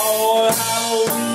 Oh, how